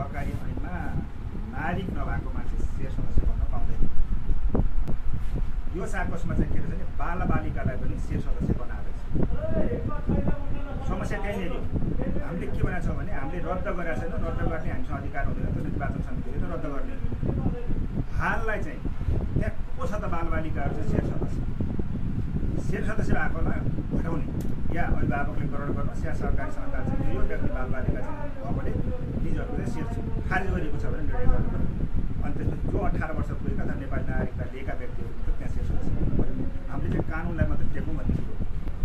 सहकारी ऐनमा नागरिक नभएको मान्छे सेयर सदस्य भन्न पाउँदैन। यो साकोसमा चाहिँ के रहेछ भने बालबालिकालाई पनि सेयर सदस्य बनाएको छ समस्या त्यहीँनिर हामीले के भनेको छौँ भने हामीले रद्द गरेका छैनौँ रद्द गर्ने हामीसँग अधिकार हुँदैन त्यो निर्वाचन समितिले नै रद्द गर्ने। हाललाई चाहिँ त्यहाँ को छ त बालबालिकाहरू चाहिँ सेयर सदस्य? सेयर सदस्य भएकोमा घटाउने या अभिभावकले ग्रहण गर्नुहोस् या सरकारी संस्था चाहिँ यो व्यक्ति बालबालिका चाहिँ भएकोले निजहरूको चाहिँ खारेज गरिएको छ भने निर्णय गर्नु पऱ्यो। अनि त्यसपछि जो अठार वर्ष पुगेका अथवा नेपाली नागरिकता लिएका व्यक्तिहरू मात्रै त्यहाँ सदस्य हुनु पऱ्यो। हामीले चाहिँ कानुनलाई मात्रै टेकौँ भन्ने कुरो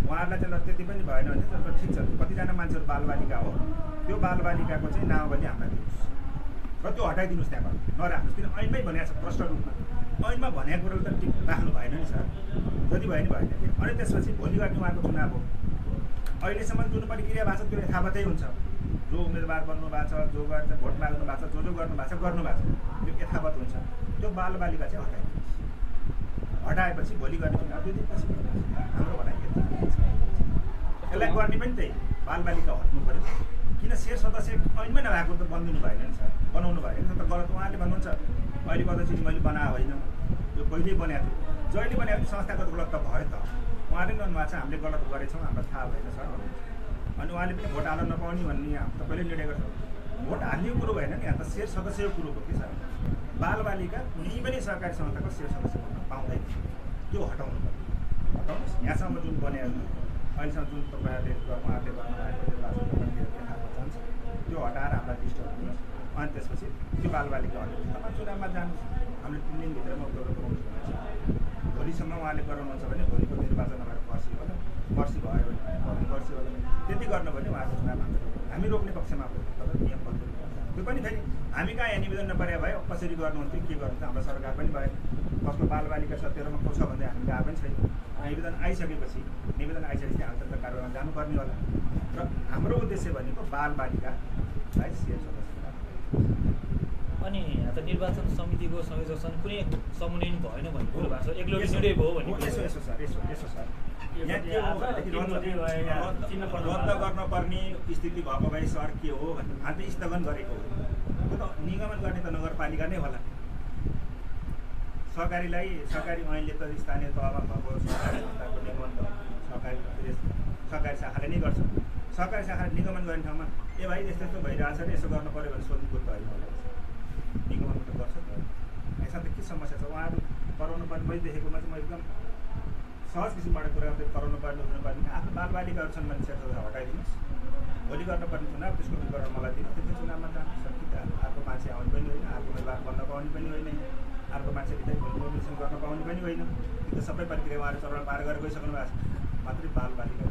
उहाँहरूलाई चाहिँ त्यति पनि भएन भने चाहिँ ठिक छ। कतिजना मान्छेहरू बालबालिका हो त्यो बालबालिकाको चाहिँ नामावली हामीलाई दिनुहोस्। र त्यो हटाइदिनुहोस् त्यहाँबाट। नराख्नुहोस्। किन? ऐनमै भनेको छ प्रष्ट रूपमा। ऐनमा भनेको कुरो त राख्नु भएन नि सर। जति भयो नि भएन। अनि त्यसपछि भोलि गर्ने उहाँको चुनाव हो। अहिलेसम्म जुन प्रक्रिया भएको छ त्यो यथावतै हुन्छ। जो उम्मेदवार बन्नु भएको छ जो गर्छ भोट माग्नु भएको छ जो जो गर्नु भएको छ गर्नु भएको छ। त्यो यथावत हुन्छ। त्यो बालबालिका चाहिँ हटाइदिनुहोस् हटाएपछि भोलि गर्ने चुनाव दुई दिनपछि हाम्रो भनाइ। यसलाई गर्ने पनि त्यही। बालबालिका हट्नु पऱ्यो। किन सेयर सदस्य ऐनमै नभएको त बनिदिनु भएन नि सर। बनाउनु भएन त। गलत उहाँले भन्नुहुन्छ। अहिले गर्दाखेरि मैले बनाएको होइन। यो पहिल्यै बनाएको थियो जहिले बनाएको संस्थागत गलत त भयो त। उहाँले गर्नुभएको छ हामीले गलत गरेछौँ हामीलाई थाहा भएन सर। अनि उहाँले पनि भोट हाल्न नपाउने भन्ने तपाईँले निर्णय गर्छ भोट हाल्ने कुरो भएन नि यहाँ त सेयर सदस्यको कुरो हो कि सर? बालबालिका कुनै पनि सरकारी संस्थाको सेयर सदस्य बन्न पाउँदैन। त्यो हटाउनु पर्यो। हटाउनुहोस्। यहाँसम्म जुन बन्यो अहिलेसम्म जुन तपाईँहरूले उहाँहरूले गर्नुभएको देखाएको जान्छ त्यो हटाएर हामीलाई डिस्टर्ब दिनुहोस् अनि त्यसपछि त्यो बालबालिका हटेपछि तपाईँ चुनावमा जानुहोस्। हामीले तिन दिनभित्रमा गौरव पाउनु भोलिसम्म उहाँले गराउनुहुन्छ भने भोलिको निर्वाचन नभएर पर्सि होला पर्सि भयो भने होला भने त्यति गर्नु भने उहाँको चुनाव रोक्नु। हामी रोक्ने पक्षमा भयो तपाईँ नियम बदल्नु त्यो पनि फेरि हामी कहाँ यहाँ निवेदन नपरे भए कसरी गर्नुहुन्थ्यो के गर्नुहुन्थ्यो हाम्रो सरकार पनि भयो कसको बालबालिका छ तेरोमा को छ भन्दै हामीले आएको पनि छैन। निवेदन आइसकेपछि निवेदन आइसकेपछि हामी त कारवाहीमा जानुपर्ने होला। र हाम्रो उद्देश्य भनेको बालबालिकालाई सेयर सदस्य। अनि यहाँ त निर्वाचन समितिको संयोजकसँग कुनै समन्वय भएन भन्ने कुरो भएको छ। एक्लो निर्णय भयो रद्द- चिन्न पर्नु रद्द भएको। गर्न पर्ने स्थिति भएको भए सर के हो भने हामीले स्थगन गरेको हो। त्यो त निगमन गर्ने त नगरपालिका नै होला। सरकारीलाई सरकारी ऐनले त स्थानीय तहमा भएको सरकारी संस्थाको निगमन त सरकारी सरकारी शाखाले नै गर्छ। सरकारी शाखाले निगमन गर्ने ठाउँमा ए भाइ यस्तो यस्तो भइरहेछ नि यसो गर्नु पऱ्यो भने सोध्नु कुरो त होइन निगमन त गर्छ नि यसमा त के समस्या छ। उहाँहरू गराउनु पर्ने मैले देखेकोमा चाहिँ म एकदम सहज किसिमबाट कुरा गर्दै गराउनु पर्ने हुनु पर्ने आफ्नो बालबालिकाहरू छन् भने सेयर हटाइदिनुहोस्। भोलि गर्नुपर्ने चुनाव त्यसको विवरण मलाई दिनुहोस्। त्यति चुनावमा जानु सक्छ अर्को मान्छे आउनु पनि होइन अर्को उम्मेदवार बन्न पाउने पनि होइन अर्को मान्छे भोलि नोमिनेसन गर्न पाउने पनि होइन। त्यो त सबै प्रक्रिया उहाँहरू चरण पार गरेर गइसक्नु भएको छ। मात्रै बालबालिका